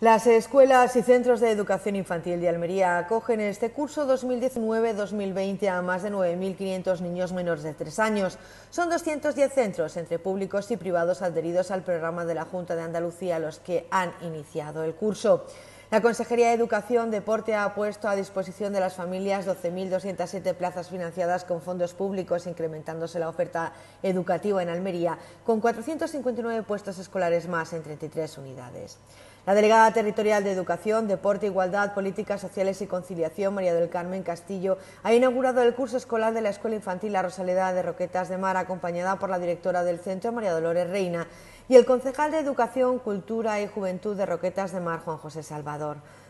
Las escuelas y centros de educación infantil de Almería acogen en este curso 2019-2020 a más de 9.500 niños menores de 3 años. Son 210 centros entre públicos y privados adheridos al programa de la Junta de Andalucía los que han iniciado el curso. La Consejería de Educación Deporte ha puesto a disposición de las familias 12.207 plazas financiadas con fondos públicos, incrementándose la oferta educativa en Almería, con 459 puestos escolares más en 33 unidades. La delegada territorial de Educación, Deporte, Igualdad, Políticas Sociales y Conciliación, María del Carmen Castillo, ha inaugurado el curso escolar de la Escuela Infantil La Rosaleda de Roquetas de Mar, acompañada por la directora del centro, María Dolores Reina, y el concejal de Educación, Cultura y Juventud de Roquetas de Mar, Juan José Salvador,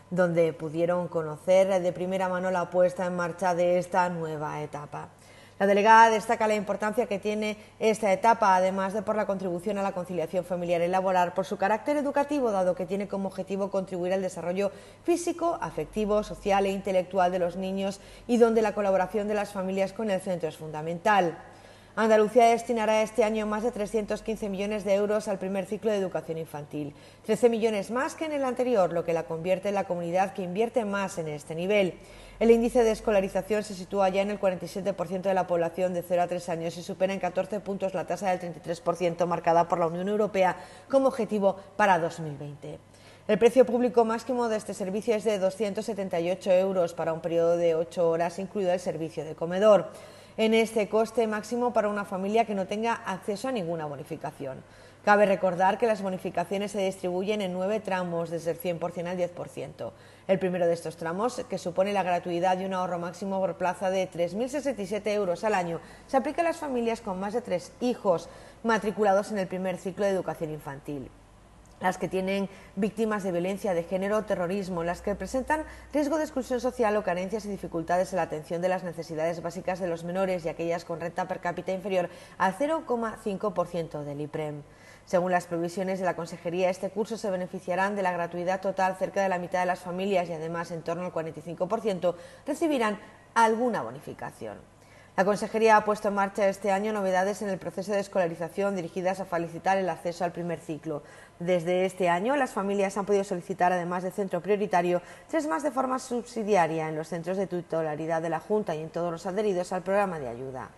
donde pudieron conocer de primera mano la puesta en marcha de esta nueva etapa. La delegada destaca la importancia que tiene esta etapa, además de por la contribución a la conciliación familiar y laboral, por su carácter educativo, dado que tiene como objetivo contribuir al desarrollo físico, afectivo, social e intelectual de los niños y donde la colaboración de las familias con el centro es fundamental. Andalucía destinará este año más de 315 millones de euros al primer ciclo de educación infantil, 13 millones más que en el anterior, lo que la convierte en la comunidad que invierte más en este nivel. El índice de escolarización se sitúa ya en el 47% de la población de 0 a 3 años y supera en 14 puntos la tasa del 33% marcada por la Unión Europea como objetivo para 2020. El precio público máximo de este servicio es de 278 euros para un periodo de 8 horas, incluido el servicio de comedor en este coste máximo para una familia que no tenga acceso a ninguna bonificación. Cabe recordar que las bonificaciones se distribuyen en nueve tramos, desde el 100% al 10%. El primero de estos tramos, que supone la gratuidad y un ahorro máximo por plaza de 3.067 euros al año, se aplica a las familias con más de tres hijos matriculados en el primer ciclo de educación infantil las que tienen víctimas de violencia de género o terrorismo, las que presentan riesgo de exclusión social o carencias y dificultades en la atención de las necesidades básicas de los menores y aquellas con renta per cápita inferior al 0,5% del IPREM. Según las previsiones de la Consejería, este curso se beneficiarán de la gratuidad total cerca de la mitad de las familias y además en torno al 45% recibirán alguna bonificación. La Consejería ha puesto en marcha este año novedades en el proceso de escolarización dirigidas a facilitar el acceso al primer ciclo. Desde este año, las familias han podido solicitar, además de centro prioritario, tres más de forma subsidiaria en los centros de titularidad de la Junta y en todos los adheridos al programa de ayuda.